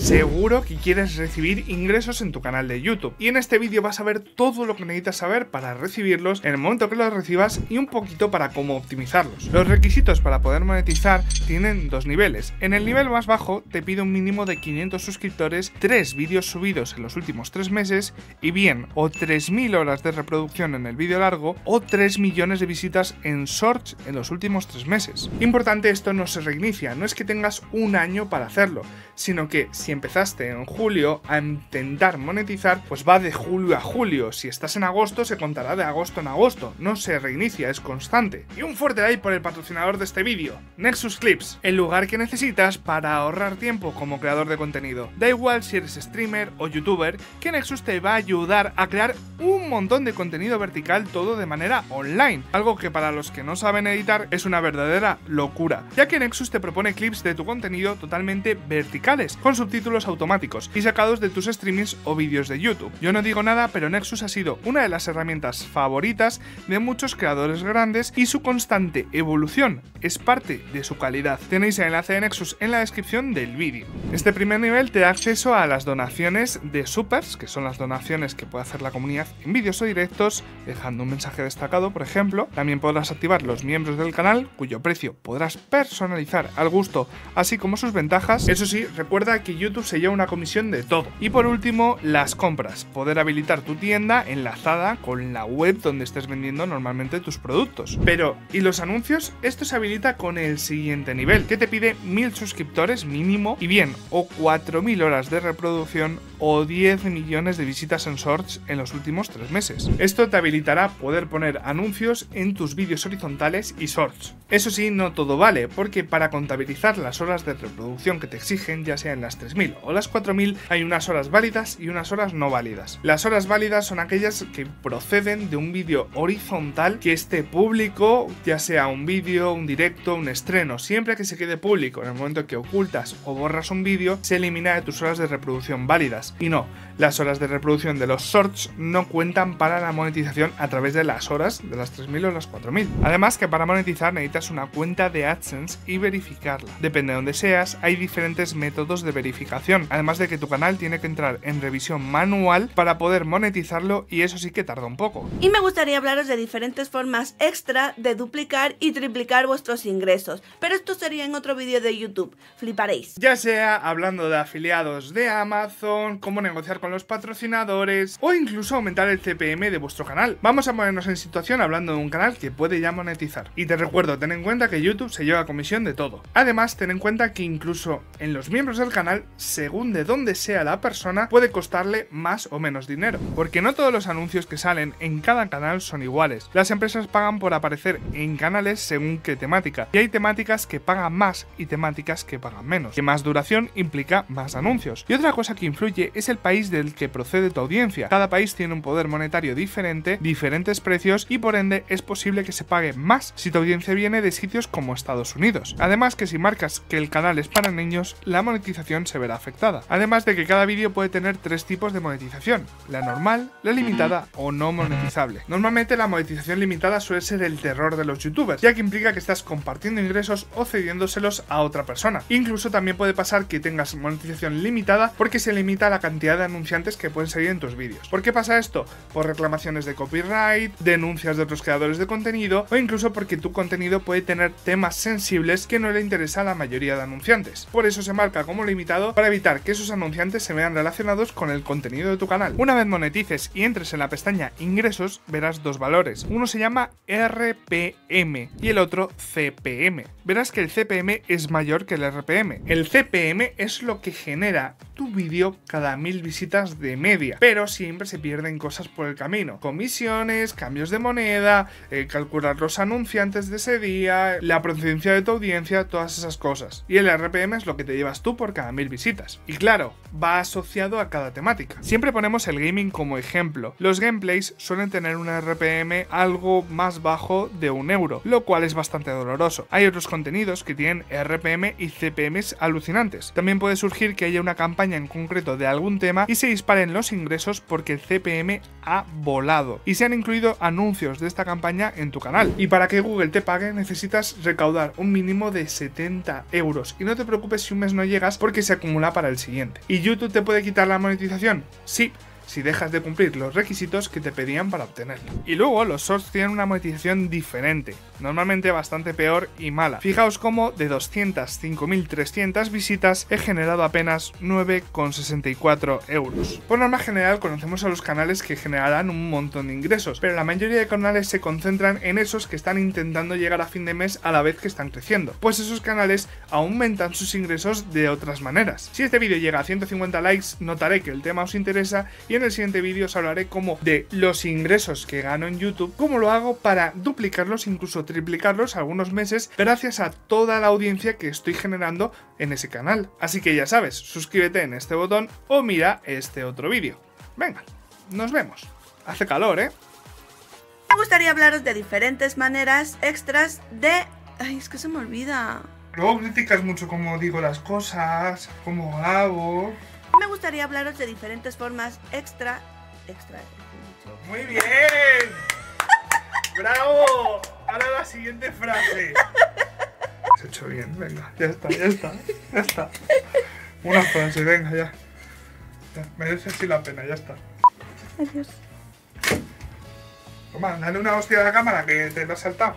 Seguro que quieres recibir ingresos en tu canal de YouTube y en este vídeo vas a ver todo lo que necesitas saber para recibirlos en el momento que los recibas y un poquito para cómo optimizarlos. Los requisitos para poder monetizar tienen dos niveles. En el nivel más bajo te pide un mínimo de 500 suscriptores, 3 vídeos subidos en los últimos 3 meses y bien o 3.000 horas de reproducción en el vídeo largo o 3 millones de visitas en Shorts en los últimos 3 meses. Importante esto no se reinicia, no es que tengas un año para hacerlo, sino que si empezaste en julio a intentar monetizar, pues va de julio a julio. Si estás en agosto, se contará de agosto en agosto. No se reinicia, es constante. Y un fuerte like por el patrocinador de este vídeo, Nexus Clips, el lugar que necesitas para ahorrar tiempo como creador de contenido. Da igual si eres streamer o youtuber, que Nexus te va a ayudar a crear un montón de contenido vertical todo de manera online. Algo que para los que no saben editar es una verdadera locura, ya que Nexus te propone clips de tu contenido totalmente verticales, con subtítulos automáticos y sacados de tus streamings o vídeos de YouTube. Yo no digo nada, pero Nexus ha sido una de las herramientas favoritas de muchos creadores grandes y su constante evolución es parte de su calidad. Tenéis el enlace de Nexus en la descripción del vídeo. Este primer nivel te da acceso a las donaciones de supers, que son las donaciones que puede hacer la comunidad en vídeos o directos, dejando un mensaje destacado, por ejemplo. También podrás activar los miembros del canal, cuyo precio podrás personalizar al gusto, así como sus ventajas. Eso sí, recuerda que YouTube se lleva una comisión de todo. Y por último, las compras. Poder habilitar tu tienda enlazada con la web donde estés vendiendo normalmente tus productos. Pero, ¿y los anuncios? Esto se habilita con el siguiente nivel, que te pide 1000 suscriptores mínimo y bien, o 4000 horas de reproducción o 10 millones de visitas en Shorts en los últimos 3 meses. Esto te habilitará poder poner anuncios en tus vídeos horizontales y Shorts. Eso sí, no todo vale, porque para contabilizar las horas de reproducción que te exigen, ya sea en las 3000 o las 4000, hay unas horas válidas y unas horas no válidas. Las horas válidas son aquellas que proceden de un vídeo horizontal que esté público, ya sea un vídeo, un directo, un estreno, siempre que se quede público. En el momento que ocultas o borras un vídeo, se elimina de tus horas de reproducción válidas. Y no, las horas de reproducción de los shorts no cuentan para la monetización a través de las horas de las 3000 o las 4000. Además que para monetizar necesitas una cuenta de AdSense y verificarla. Depende de donde seas, hay diferentes métodos de verificación, además de que tu canal tiene que entrar en revisión manual para poder monetizarlo y eso sí que tarda un poco. Y me gustaría hablaros de diferentes formas extra de duplicar y triplicar vuestros ingresos, pero esto sería en otro vídeo de YouTube, fliparéis. Ya sea hablando de afiliados de Amazon, cómo negociar con los patrocinadores o incluso aumentar el CPM de vuestro canal. Vamos a ponernos en situación hablando de un canal que puede ya monetizar. Y te recuerdo, ten en cuenta que YouTube se lleva comisión de todo. Además, ten en cuenta que incluso en los miembros del canal, según de dónde sea la persona, puede costarle más o menos dinero. Porque no todos los anuncios que salen en cada canal son iguales. Las empresas pagan por aparecer en canales según qué temática. Y hay temáticas que pagan más y temáticas que pagan menos. Que más duración implica más anuncios. Y otra cosa que influye es el país del que procede tu audiencia. Cada país tiene un poder monetario diferente, diferentes precios y por ende es posible que se pague más si tu audiencia viene de sitios como Estados Unidos. Además que si marcas que el canal es para niños, la monetización se verá afectada. Además de que cada vídeo puede tener tres tipos de monetización, la normal, la limitada o no monetizable. Normalmente la monetización limitada suele ser el terror de los youtubers, ya que implica que estás compartiendo ingresos o cediéndoselos a otra persona. Incluso también puede pasar que tengas monetización limitada porque se limita la cantidad de anunciantes que pueden seguir en tus vídeos. ¿Por qué pasa esto? Por reclamaciones de copyright, denuncias de otros creadores de contenido o incluso porque tu contenido puede tener temas sensibles que no le interesa a la mayoría de anunciantes. Por eso se marca como limitado para evitar que esos anunciantes se vean relacionados con el contenido de tu canal. Una vez monetices y entres en la pestaña ingresos, verás dos valores. Uno se llama RPM y el otro CPM. Verás que el CPM es mayor que el RPM. El CPM es lo que genera tu vídeo cada mil visitas de media, pero siempre se pierden cosas por el camino. Comisiones, cambios de moneda, eh, calcular los anunciantes de ese día, la procedencia de tu audiencia, todas esas cosas. Y el RPM es lo que te llevas tú por cada mil visitas. Y claro, va asociado a cada temática. Siempre ponemos el gaming como ejemplo. Los gameplays suelen tener un RPM algo más bajo de un euro, lo cual es bastante doloroso. Hay otros contenidos que tienen RPM y CPMs alucinantes. También puede surgir que haya una campaña en concreto de algún tema y se disparen los ingresos porque el CPM ha volado y se han incluido anuncios de esta campaña en tu canal. Y para que Google te pague necesitas recaudar un mínimo de 70 euros. Y no te preocupes si un mes no llegas porque se acumula para el siguiente. ¿Y YouTube te puede quitar la monetización? Sí, si dejas de cumplir los requisitos que te pedían para obtenerlo. Y luego los shorts tienen una monetización diferente, normalmente bastante peor y mala. Fijaos cómo de 205.300 visitas he generado apenas 9,64 euros. Por norma general conocemos a los canales que generarán un montón de ingresos, pero la mayoría de canales se concentran en esos que están intentando llegar a fin de mes a la vez que están creciendo, pues esos canales aumentan sus ingresos de otras maneras. Si este vídeo llega a 150 likes, notaré que el tema os interesa y en el siguiente vídeo os hablaré como de los ingresos que gano en YouTube, cómo lo hago para duplicarlos, incluso triplicarlos algunos meses, gracias a toda la audiencia que estoy generando en ese canal. Así que ya sabes, suscríbete en este botón o mira este otro vídeo. Venga, nos vemos. Hace calor, ¿eh? Me gustaría hablaros de diferentes maneras extras de... Ay, es que se me olvida. Luego criticas mucho cómo digo las cosas, cómo hago. Me gustaría hablaros de diferentes formas extra... Extra... Muy bien. ¡Bravo! Ahora la siguiente frase. Se ha hecho bien, venga, ya está, ya está, ya está. Una frase, venga, ya. ya merece así la pena, ya está. Adiós. Toma, dale una hostia a la cámara que te la has saltado.